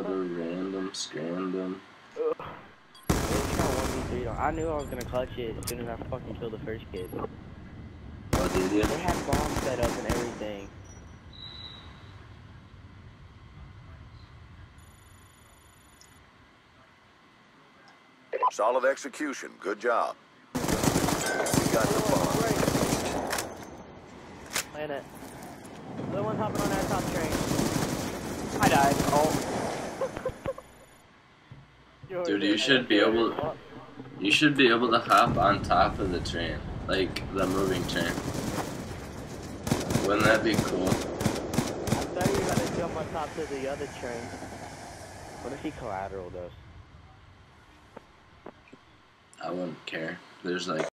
What random scrandom. Ugh. They just got 1v3 I knew I was gonna clutch it as soon as I fucking killed the first kid. Oh, did you? They had bombs set up and everything. Solid execution. Good job. We got the bomb. Land it. Other one's hopping on that top train. I died. Oh. Dude, you should be able- You should be able to hop on top of the train, like the moving train. Wouldn't that be cool? I thought you were gonna jump on top of the other train. What if he collateral us? I wouldn't care. There's like